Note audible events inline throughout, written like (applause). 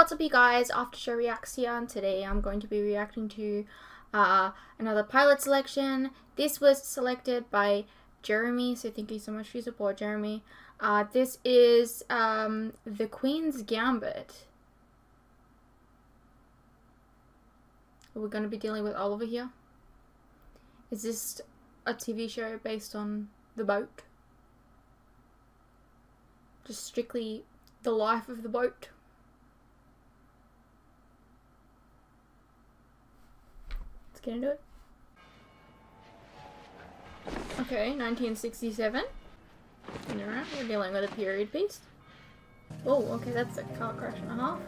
What's up you guys? After Show Reacts here, and today I'm going to be reacting to uh, another pilot selection. This was selected by Jeremy, so thank you so much for your support, Jeremy. Uh, this is um, The Queen's Gambit. We're going to be dealing with Oliver here. Is this a TV show based on the boat? Just strictly the life of the boat? Let's get into it. Okay, 1967. Alright, we're dealing with a period piece. Oh, okay, that's a car crash and a half.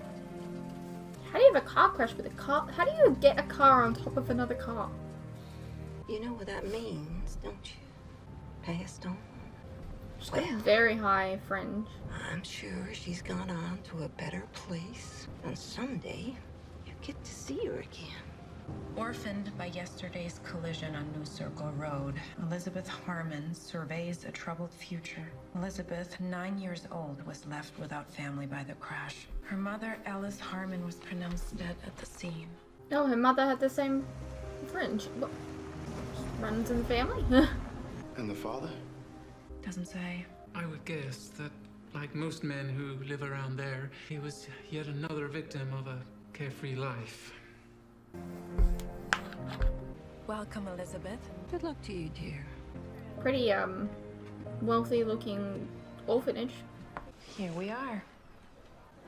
How do you have a car crash with a car? How do you get a car on top of another car? You know what that means, don't you? Passed on. She's got very high fringe. I'm sure she's gone on to a better place. And someday, you get to see her again. Orphaned by yesterday's collision on New Circle Road, Elizabeth Harmon surveys a troubled future. Elizabeth, nine years old, was left without family by the crash. Her mother, Alice Harmon, was pronounced dead at the scene. Oh, her mother had the same fringe. What? Runs in the family? (laughs) and the father? Doesn't say. I would guess that, like most men who live around there, he was yet another victim of a carefree life. Welcome, Elizabeth. Good luck to you, dear. Pretty, um, wealthy looking orphanage. Here we are.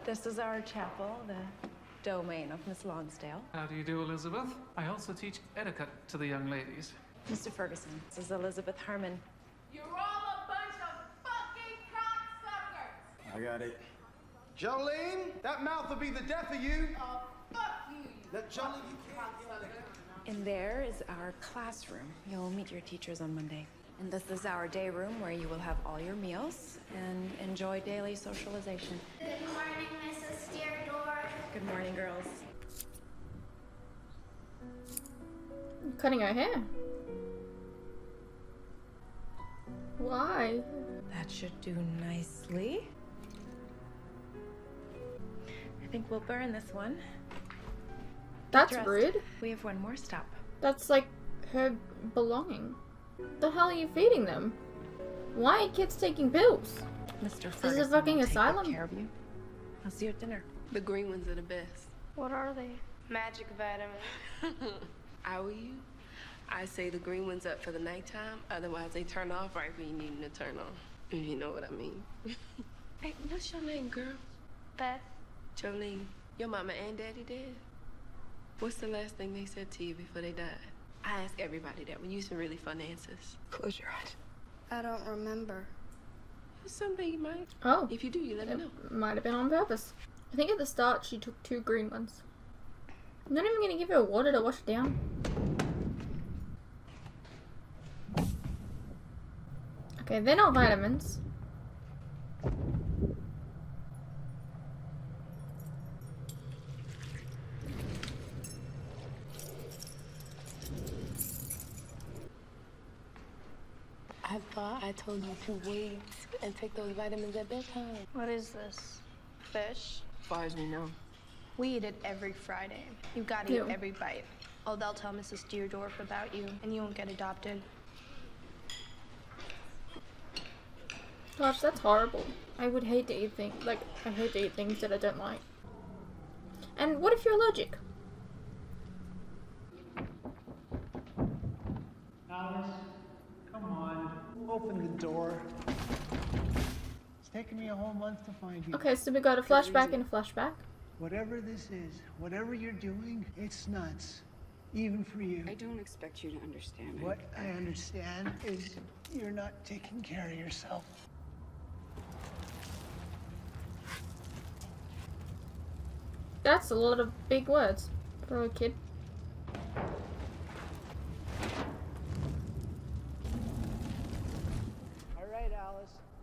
This is our chapel, the domain of Miss Lonsdale. How do you do, Elizabeth? I also teach etiquette to the young ladies. Mr. Ferguson, this is Elizabeth Harmon. You're all a bunch of fucking cocksuckers! I got it. Jolene, that mouth will be the death of you. Oh, And there is our classroom. You'll meet your teachers on Monday. And this is our day room where you will have all your meals and enjoy daily socialization. Good morning, Mrs. Deardorff. Good morning, girls. Cutting her hair. Why? That should do nicely. I think we'll burn this one. That's Dressed. rude. We have one more stop. That's like her belonging. The hell are you feeding them? Why are kids taking pills? Mr. Ferguson This is a fucking will take asylum. care of you. I'll see you at dinner. The green ones are the best. What are they? Magic vitamins. (laughs) I were you, I say the green ones up for the nighttime. Otherwise, they turn off right when you need them to turn on. If you know what I mean. (laughs) hey, what's your name, girl? Beth. Jolene. Your mama and daddy dead? What's the last thing they said to you before they died? I ask everybody that. We use some really fun answers. Close your eyes. I don't remember. Someday you might. Oh, If you do, you let me know. it might have been on purpose. I think at the start she took two green ones. I'm not even gonna give her water to wash it down. Okay, they're not vitamins. I thought I told you to wait and take those vitamins at bedtime. What is this? Fish? As far as we know. We eat it every Friday. You've gotta Ew. eat every bite. Oh, they'll tell Mrs. Deardorff about you, and you won't get adopted. Gosh, that's horrible. I would hate to eat things like I hate to eat things that I don't like. And what if you're allergic? Alice, come on. Open the door. It's taken me a whole month to find you. Okay, so we got a flashback and a flashback. Whatever this is, whatever you're doing, it's nuts. Even for you. I don't expect you to understand. What I understand is you're not taking care of yourself. That's a lot of big words for a kid.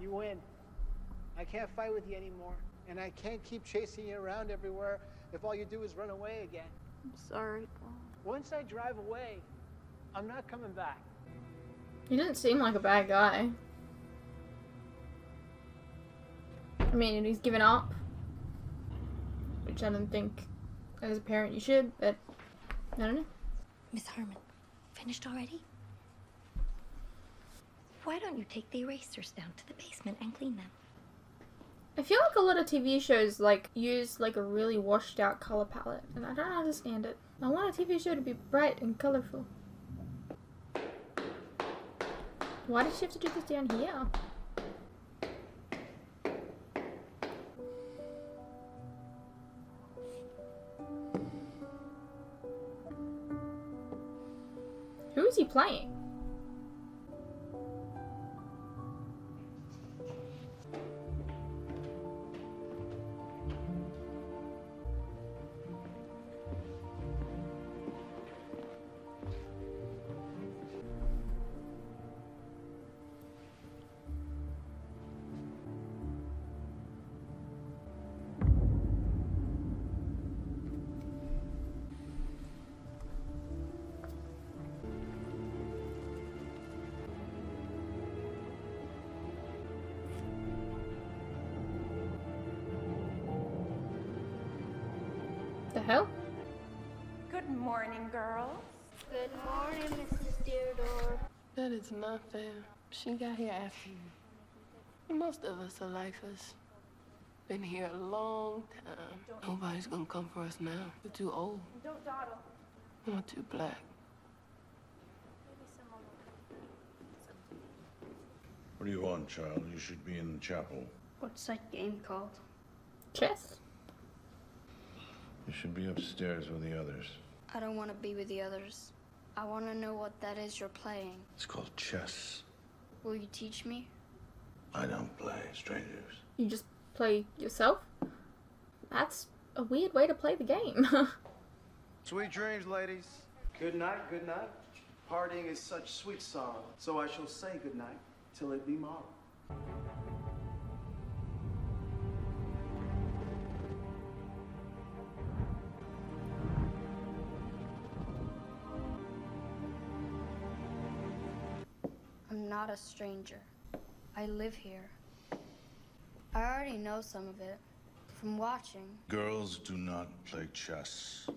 You win. I can't fight with you anymore, and I can't keep chasing you around everywhere if all you do is run away again. I'm sorry, Paul. Once I drive away, I'm not coming back. He didn't seem like a bad guy. I mean, he's given up. which I don't think as a parent you should, but I don't know. Miss Harmon, finished already? Why don't you take the erasers down to the basement and clean them? I feel like a lot of TV shows like use like a really washed out color palette, and I don't understand it. I want a TV show to be bright and colorful. Why did she have to do this down here? Who is he playing? Morning, girls. Good morning, Mrs. Deardorff. That is not fair. She got here after you. Most of us are like us. Been here a long time. Nobody's gonna come for us now. We're too old. Don't dawdle. We're too black. What do you want, child? You should be in the chapel. What's that game called? Chess? You should be upstairs with the others. I don't want to be with the others. I want to know what that is you're playing. It's called chess. Will you teach me? I don't play strangers. You just play yourself? That's a weird way to play the game. (laughs) Sweet dreams, ladies. Good night, good night. Partying is such sweet sorrow, so I shall say good night till it be morrow. Not a stranger. I live here. I already know some of it from watching. Girls do not play chess.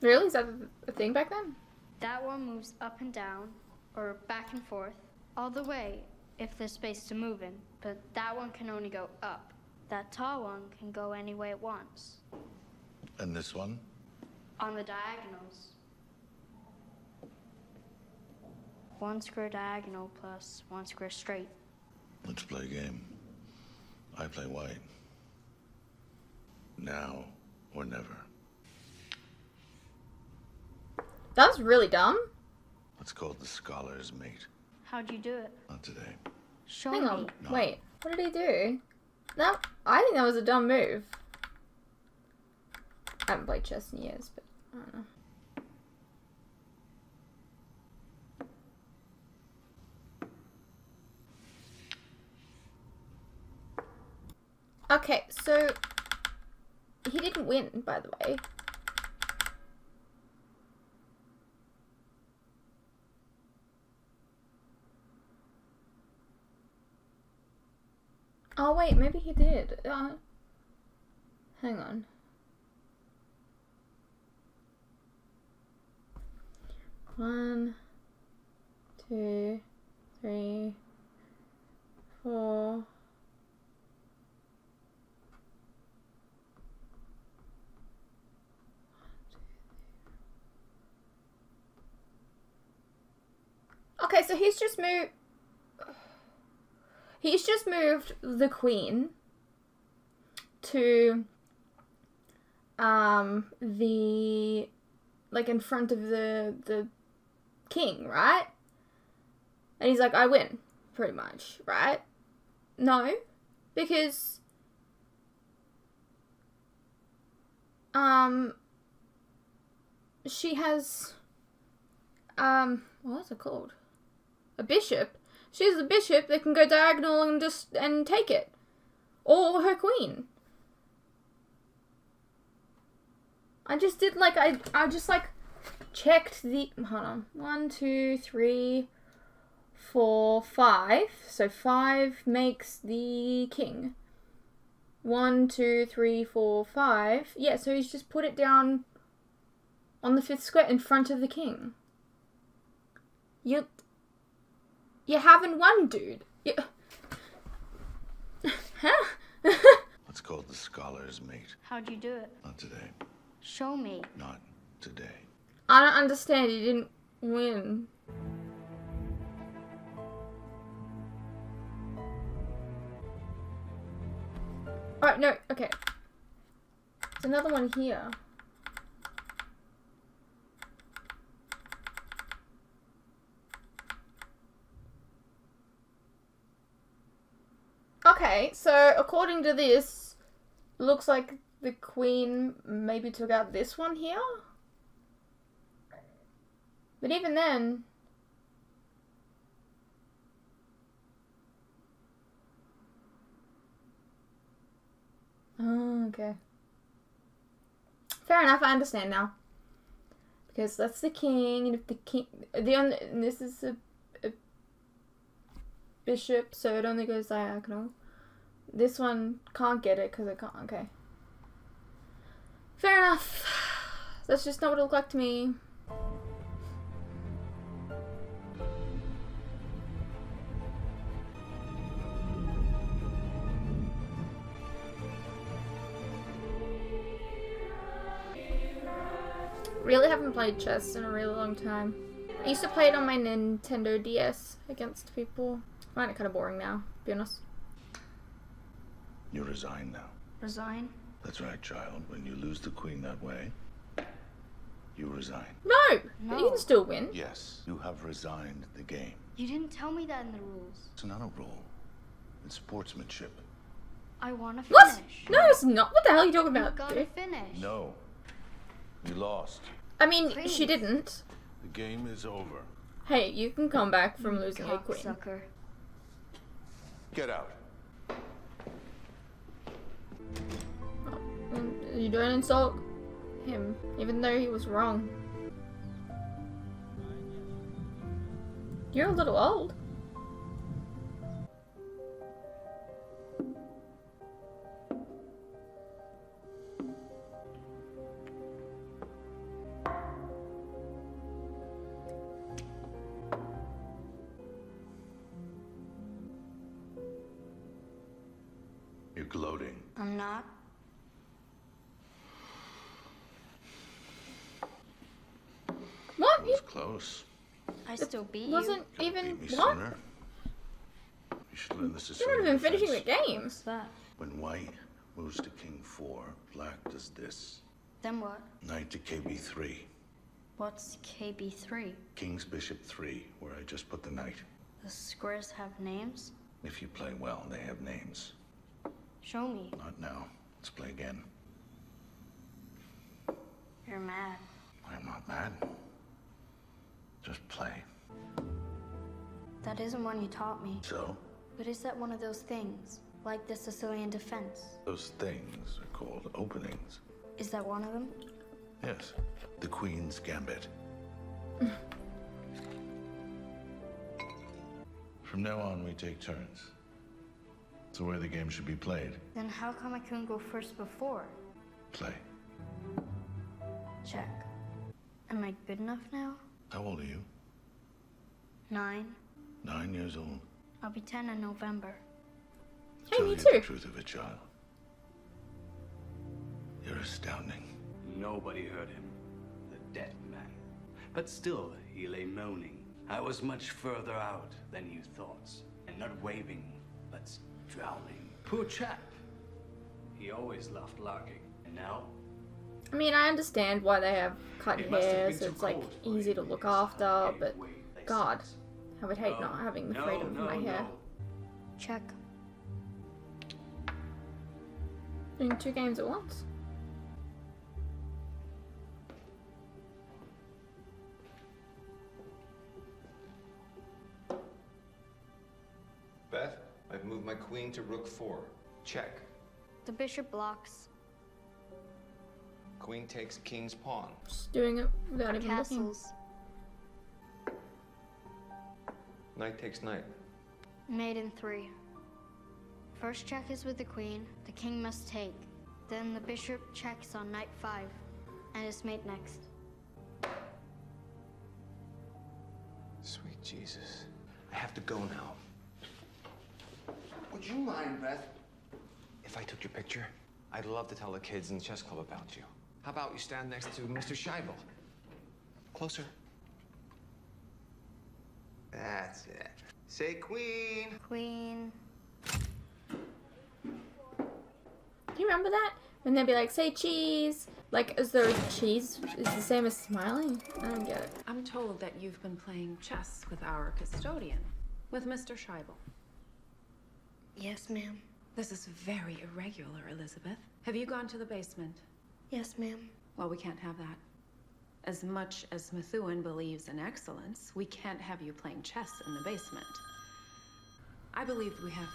really? Is that a thing back then? That one moves up and down, or back and forth, all the way if there's space to move in. But that one can only go up. That tall one can go any way it wants. And this one? On the diagonals. One square diagonal plus one square straight. Let's play a game. I play white. Now or never. That was really dumb. Let's call it the scholar's mate. How'd you do it? Not today. Show Hang me. on. Wait. What did he do? That I think that was a dumb move. I haven't played chess in years, but I don't know. Okay, so he didn't win, by the way. Oh wait, maybe he did. Uh, hang on. One, two, three, four. Okay, so he's just moved. He's just moved the queen to um the like in front of the the king, right? And he's like, I win, pretty much, right? No, because um she has um what's it called? A bishop. She's a bishop that can go diagonal and just and take it. Or her queen. I just did like I I just like checked the hold on. One, two, three, four, five. So five makes the king. One, two, three, four, five. Yeah, so he's just put it down on the fifth square in front of the king. You, you haven't won, dude. You, (laughs) huh? (laughs) It's called the Scholar's Mate. How'd you do it? Not today. Show me. Not today. I don't understand. You didn't win. Alright, no, okay. There's another one here. Okay, so according to this, looks like the queen maybe took out this one here? But even then... Oh, okay. Fair enough, I understand now. Because that's the king, and if the king... The only, this is a, a bishop, so it only goes diagonal. This one can't get it because it can't. Okay. Fair enough. That's just not what it looked like to me. Really haven't played chess in a really long time. I used to play it on my Nintendo DS against people. I find it kind of boring now, to be honest. You resign now. Resign? That's right, child. When you lose the queen that way, you resign. No! No. You can still win. Yes, you have resigned the game. You didn't tell me that in the rules. It's not a rule. It's sportsmanship. I want to finish. What? finish. No, it's not. What the hell are you talking about? You about? gotta dude? finish. No. You lost. I mean, Please. she didn't. The game is over. Hey, you can come back from losing a queen. Cocksucker. Get out. You don't insult him, even though he was wrong. You're a little old. You're gloating. I'm not. What? It was close. I still beat you. Wasn't even Beat me what? sooner. You should learn this is You're not even finishing the game. What's that? When white moves to king four, black does this. Then what? Knight to KB3. What's KB3? King's bishop three, where I just put the knight. The squares have names? If you play well, they have names. Show me. Not now. Let's play again. You're mad. I'm not mad. That isn't one you taught me. So, But is that one of those things? Like the Sicilian defense? those things are called openings. Is that one of them? Yes. The Queen's Gambit. (laughs) From now on, we take turns. It's the way the game should be played. Then how come I couldn't go first before? Play. Check. Am I good enough now? How old are you? Nine. Nine years old. I'll be ten in November. Hey, Tell me you too. the truth of it, child. You're astounding. Nobody heard him. The dead man. But still, he lay moaning. I was much further out than you thought. And not waving, but drowning. Poor chap. He always loved larking. And now, I mean, I understand why they have cut It hair, so it's like cold easy to look after, but God, I would hate No, not um, having the no, freedom for no, my hair. Check. Doing two games at once. Beth, I've moved my queen to rook four. Check. The bishop blocks. Queen takes king's pawn. Just doing it without even looking. Knight takes knight. Mate in three. First check is with the queen, the king must take. Then the bishop checks on knight five, and is mate next. Sweet Jesus. I have to go now. Would you mind, Beth? If I took your picture, I'd love to tell the kids in the chess club about you. How about you stand next to Mr. Scheibel? Closer. That's it. Say queen. Queen. Do you remember that? When they'd be like, say cheese. Like, as though cheese is the same as smiling? I don't get it. I'm told that you've been playing chess with our custodian, with Mr. Scheibel. Yes, ma'am. This is very irregular, Elizabeth. Have you gone to the basement? Yes, ma'am. Well, we can't have that. As much as Methuen believes in excellence, we can't have you playing chess in the basement. I believe we have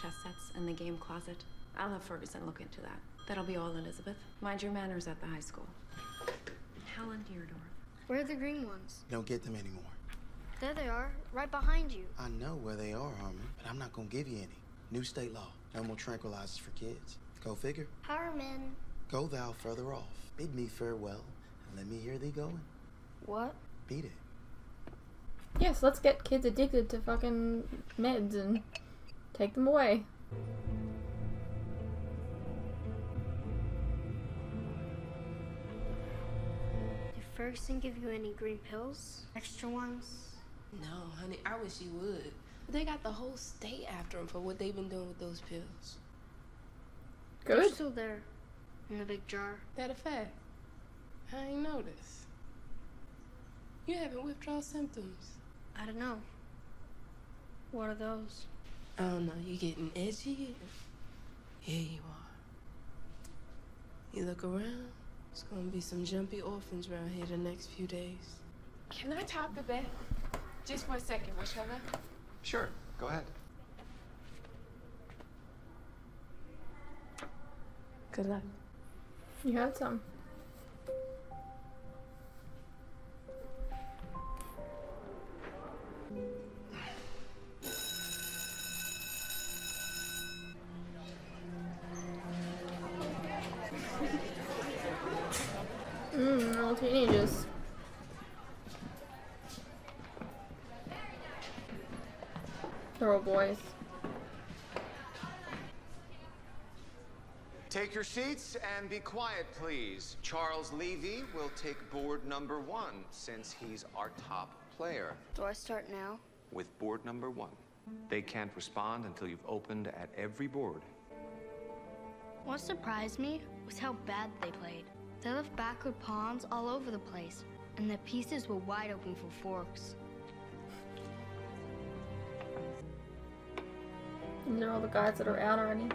chess sets in the game closet. I'll have Ferguson look into that. That'll be all, Elizabeth. Mind your manners at the high school. Helen Deardorff. Where are the green ones? Don't get them anymore. There they are, right behind you. I know where they are, Harmon, but I'm not gonna give you any. New state law. No more tranquilizers for kids. Go figure. Harmon. Go thou further off. Bid me farewell, and let me hear thee going. What? Beat it. Yes, let's get kids addicted to fucking meds and take them away. Did Ferguson give you any green pills? Extra ones? No, honey, I wish he would. But they got the whole state after him for what they've been doing with those pills. They're still there. In the big jar. That a fact? I ain't noticed. You having withdrawal symptoms? I don't know. What are those? I don't know. You getting edgy? Here you are. You look around. It's gonna be some jumpy orphans around here the next few days. Can I talk to Beth? Just for a second, will shall Sure, go ahead. Good luck. You had some. Your seats and be quiet, please. Charles Levy will take board number one, since he's our top player. Do I start now? With board number one, they can't respond until you've opened at every board. What surprised me was how bad they played. They left backward pawns all over the place, and the pieces were wide open for forks. These are all the guys that are out already.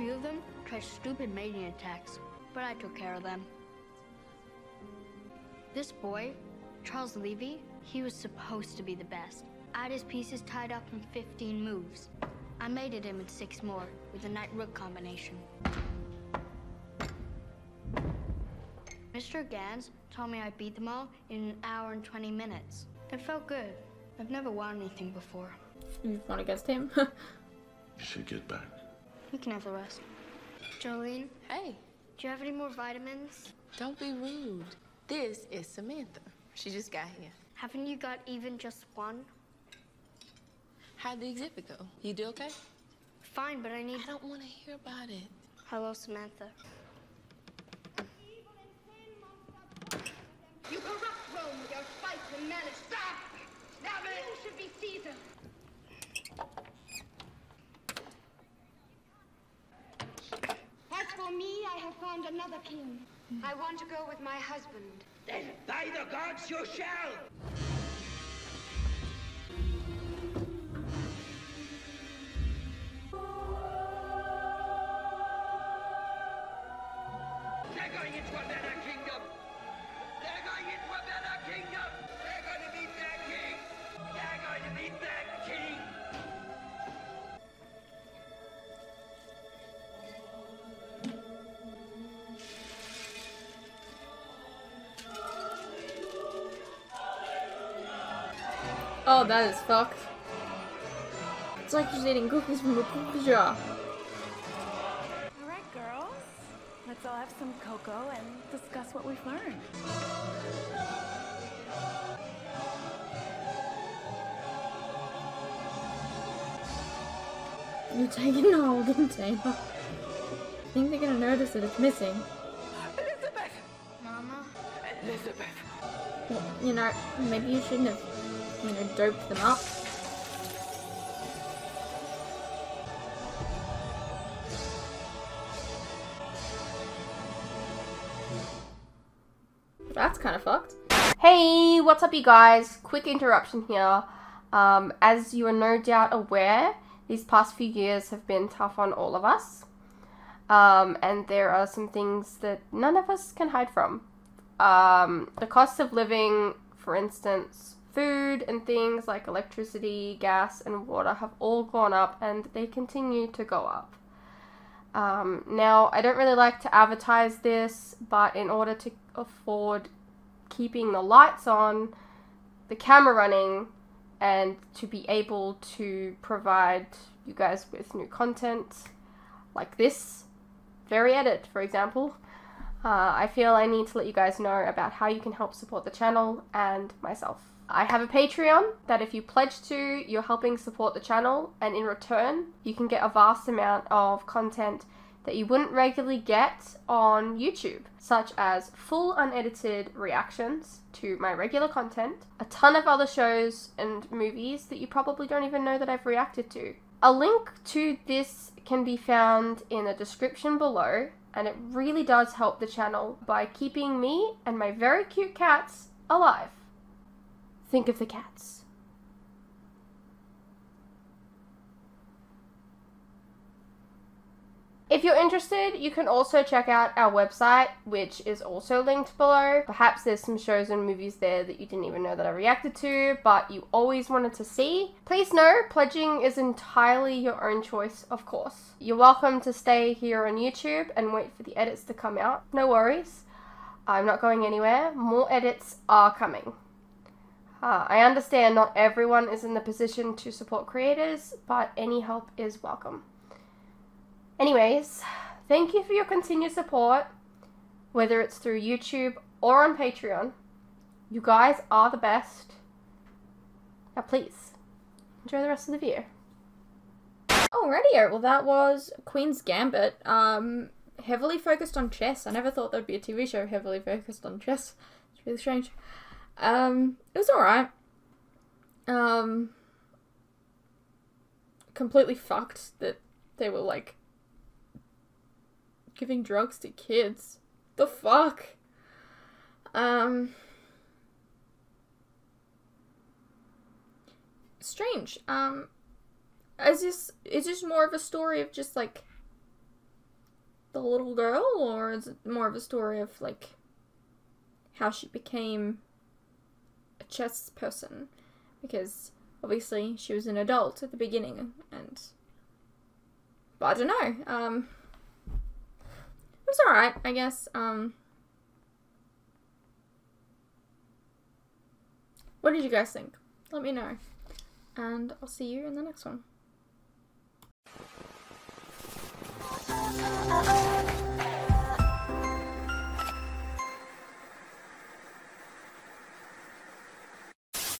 Few of them tried stupid mating attacks, but I took care of them. This boy, Charles Levy, he was supposed to be the best. I had his pieces tied up in 15 moves. I mated him in six more with a knight rook combination. Mr. Ganz told me I beat them all in an hour and 20 minutes. It felt good. I've never won anything before. Mm, You've won against him? (laughs) You should get back. You can have the rest. Jolene, Hey, do you have any more vitamins? don't be rude. This is Samantha. She just got here. Haven't you got even just one? How'd the exhibit go? You do okay? Fine, but I need. I don't want to hear about it. Hello, Samantha. You corrupt Rome with your spite and malice. Stop! Stop! You should be Caesar. As for me, I have found another king. I want to go with my husband. Then by the gods you shall! That is fucked. It's like she's eating cookies from a cookie jar. All right, girls. Let's all have some cocoa and discuss what we've learned. You're taking the whole container. I think they're gonna notice that it's missing. Elizabeth! Mama? Elizabeth. Well, you know, maybe you shouldn't have, you know, doped them up. That's kind of fucked. Hey, what's up you guys? Quick interruption here. Um, as you are no doubt aware, these past few years have been tough on all of us. Um, and there are some things that none of us can hide from. Um, the cost of living, for instance, food and things like electricity, gas, and water have all gone up and they continue to go up. Um, now, I don't really like to advertise this, but in order to afford keeping the lights on, the camera running, and to be able to provide you guys with new content like this very edit, for example, uh, I feel I need to let you guys know about how you can help support the channel and myself. I have a Patreon that if you pledge to, you're helping support the channel, and in return, you can get a vast amount of content that you wouldn't regularly get on YouTube, such as full unedited reactions to my regular content, a ton of other shows and movies that you probably don't even know that I've reacted to. A link to this can be found in the description below, and it really does help the channel by keeping me and my very cute cats alive. Think of the cats. If you're interested, you can also check out our website, which is also linked below. Perhaps there's some shows and movies there that you didn't even know that I reacted to, but you always wanted to see. Please know, pledging is entirely your own choice, of course. You're welcome to stay here on YouTube and wait for the edits to come out. No worries. I'm not going anywhere. More edits are coming. Uh, I understand not everyone is in the position to support creators, but any help is welcome. Anyways, thank you for your continued support, whether it's through YouTube or on Patreon. You guys are the best. Now, please enjoy the rest of the video. Alrighty, well that was Queen's Gambit. Um, heavily focused on chess. I never thought there'd be a TV show heavily focused on chess. It's really strange. Um, it was alright. Um, completely fucked that they were like giving drugs to kids. The fuck? Um strange. Um is this is this more of a story of just like the little girl or is it more of a story of like how she became chess person because obviously she was an adult at the beginning and but I don't know um it was all right I guess um what did you guys think? Let me know and I'll see you in the next one.